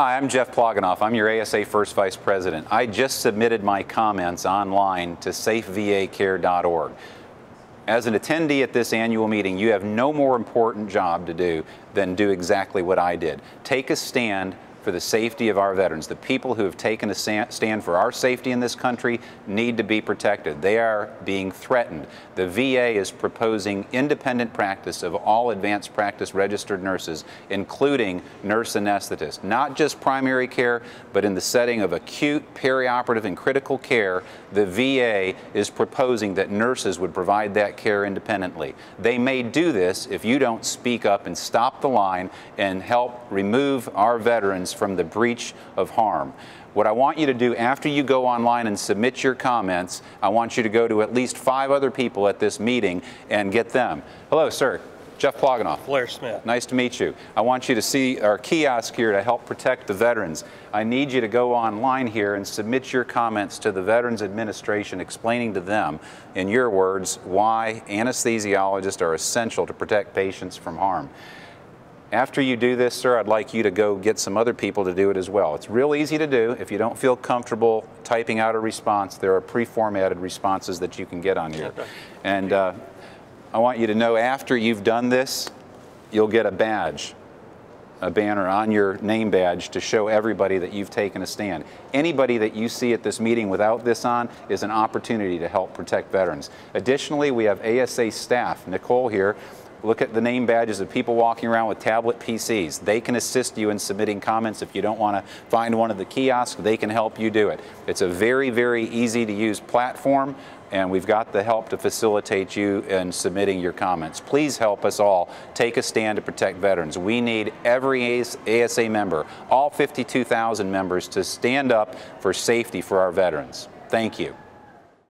Hi, I'm Jeff Plagenhoef. I'm your ASA First Vice President. I just submitted my comments online to safevacare.org. As an attendee at this annual meeting, you have no more important job to do than do exactly what I did. Take a stand for the safety of our veterans. The people who have taken a stand for our safety in this country need to be protected. They are being threatened. The VA is proposing independent practice of all advanced practice registered nurses, including nurse anesthetists. Not just primary care, but in the setting of acute, perioperative, and critical care, the VA is proposing that nurses would provide that care independently. They may do this if you don't speak up and stop the line and help remove our veterans from the breach of harm. What I want you to do after you go online and submit your comments, I want you to go to at least five other people at this meeting and get them. Hello, sir. Jeff Plagenhoef. Blair Smith. Nice to meet you. I want you to see our kiosk here to help protect the veterans. I need you to go online here and submit your comments to the Veterans Administration explaining to them, in your words, why anesthesiologists are essential to protect patients from harm. After you do this, sir, I'd like you to go get some other people to do it as well. It's real easy to do. If you don't feel comfortable typing out a response, there are pre-formatted responses that you can get on here. And uh, I want you to know after you've done this, you'll get a badge, a banner on your name badge to show everybody that you've taken a stand. Anybody that you see at this meeting without this on is an opportunity to help protect veterans. Additionally, we have ASA staff, Nicole here, Look at the name badges of people walking around with tablet PCs. They can assist you in submitting comments. If you don't want to find one of the kiosks, they can help you do it. It's a very, very easy to use platform and we've got the help to facilitate you in submitting your comments. Please help us all take a stand to protect veterans. We need every ASA member, all 52,000 members, to stand up for safety for our veterans. Thank you.